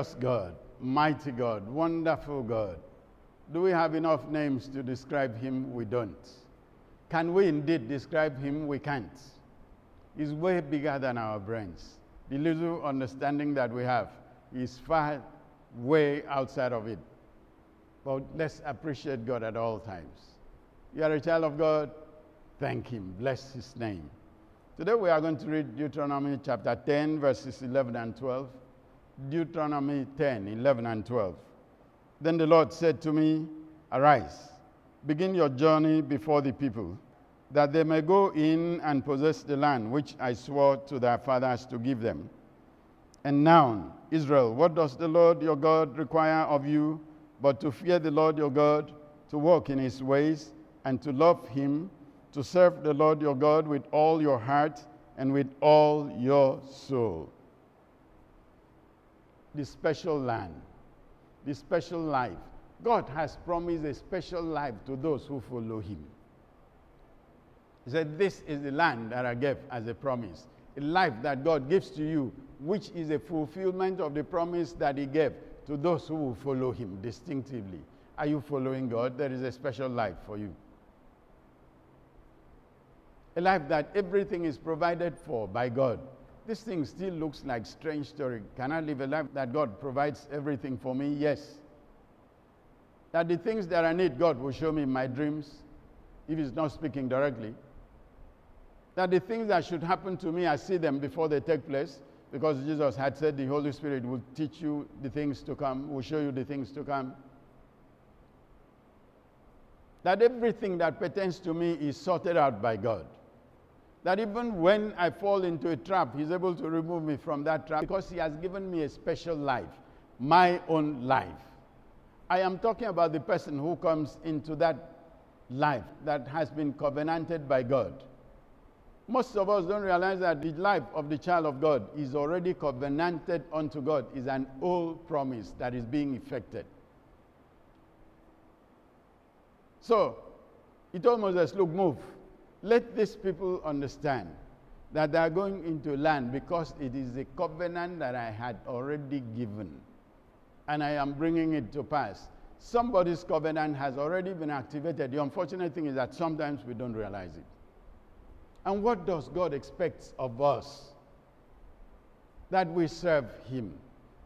glorious God, mighty God, wonderful God. Do we have enough names to describe him? We don't. Can we indeed describe him? We can't. He's way bigger than our brains. The little understanding that we have is far way outside of it. But let's appreciate God at all times. You are a child of God, thank Him, bless His name. Today we are going to read Deuteronomy chapter 10, verses 11 and 12. Deuteronomy 10, 11 and 12. Then the Lord said to me, Arise, begin your journey before the people, that they may go in and possess the land which I swore to their fathers to give them. And now, Israel, what does the Lord your God require of you but to fear the Lord your God, to walk in his ways, and to love him, to serve the Lord your God with all your heart and with all your soul? The special land the special life. God has promised a special life to those who follow him. He said, This is the land that I gave as a promise. A life that God gives to you, which is a fulfillment of the promise that he gave to those who will follow him distinctively. Are you following God? There is a special life for you. A life that everything is provided for by God this thing still looks like strange story. Can I live a life that God provides everything for me? Yes. That the things that I need, God will show me in my dreams, if He's not speaking directly. That the things that should happen to me, I see them before they take place, because Jesus had said the Holy Spirit will teach you the things to come, will show you the things to come. That everything that pertains to me is sorted out by God that even when I fall into a trap, He's able to remove me from that trap because He has given me a special life, my own life. I am talking about the person who comes into that life that has been covenanted by God. Most of us don't realize that the life of the child of God is already covenanted unto God, is an old promise that is being effected. So, he told Moses, Look, move let these people understand that they are going into land because it is a covenant that I had already given. And I am bringing it to pass. Somebody's covenant has already been activated. The unfortunate thing is that sometimes we don't realize it. And what does God expect of us? That we serve Him,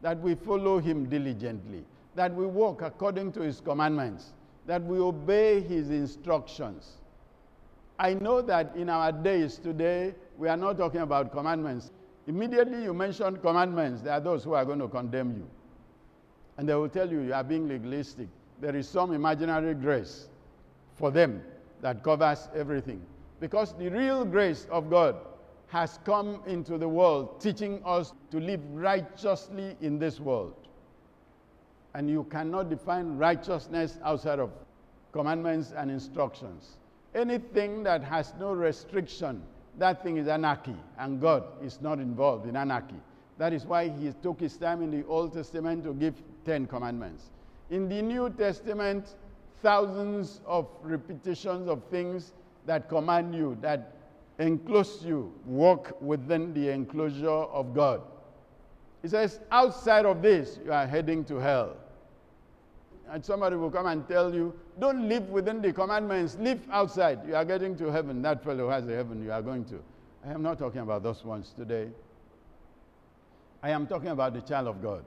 that we follow Him diligently, that we walk according to His commandments, that we obey His instructions I know that in our days today, we are not talking about commandments. Immediately you mention commandments, there are those who are going to condemn you. And they will tell you you are being legalistic. There is some imaginary grace for them that covers everything. Because the real grace of God has come into the world, teaching us to live righteously in this world. And you cannot define righteousness outside of commandments and instructions. Anything that has no restriction, that thing is anarchy, and God is not involved in anarchy. That is why he took his time in the Old Testament to give Ten Commandments. In the New Testament, thousands of repetitions of things that command you, that enclose you, walk within the enclosure of God. He says, outside of this, you are heading to hell and somebody will come and tell you, don't live within the commandments, live outside. You are getting to heaven. That fellow has a heaven you are going to. I am not talking about those ones today. I am talking about the child of God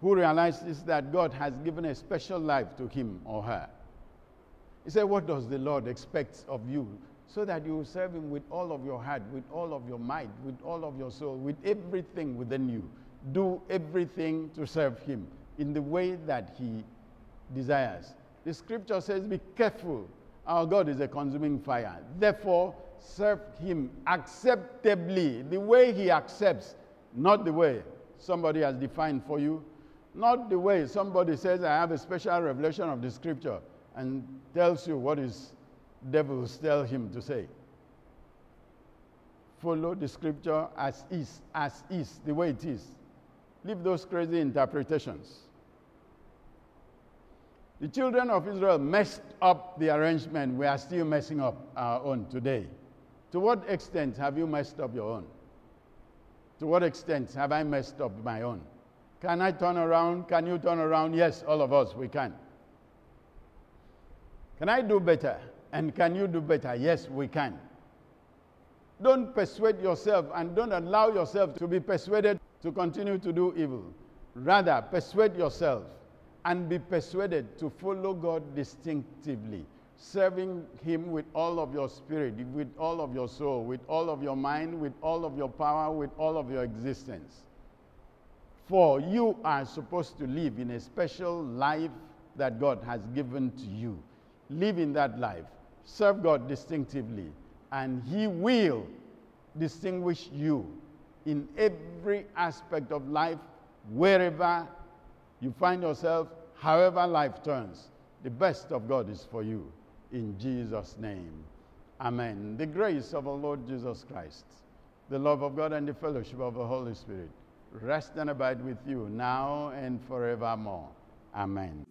who realizes that God has given a special life to him or her. He said, What does the Lord expect of you? So that you serve him with all of your heart, with all of your might, with all of your soul, with everything within you. Do everything to serve him in the way that he desires. The scripture says, Be careful. Our God is a consuming fire. Therefore, serve him acceptably, the way he accepts, not the way somebody has defined for you, not the way somebody says, I have a special revelation of the scripture and tells you what his devils tell him to say. Follow the scripture as is, as is, the way it is. Leave those crazy interpretations. The children of Israel messed up the arrangement. We are still messing up our own today. To what extent have you messed up your own? To what extent have I messed up my own? Can I turn around? Can you turn around? Yes, all of us, we can. Can I do better? And can you do better? Yes, we can. Don't persuade yourself and don't allow yourself to be persuaded to continue to do evil. Rather, persuade yourself and be persuaded to follow God distinctively, serving Him with all of your spirit, with all of your soul, with all of your mind, with all of your power, with all of your existence. For you are supposed to live in a special life that God has given to you. Live in that life. Serve God distinctively, and He will distinguish you in every aspect of life, wherever you find yourself, however life turns, the best of God is for you. In Jesus' name. Amen. The grace of our Lord Jesus Christ, the love of God, and the fellowship of the Holy Spirit rest and abide with you now and forevermore. Amen.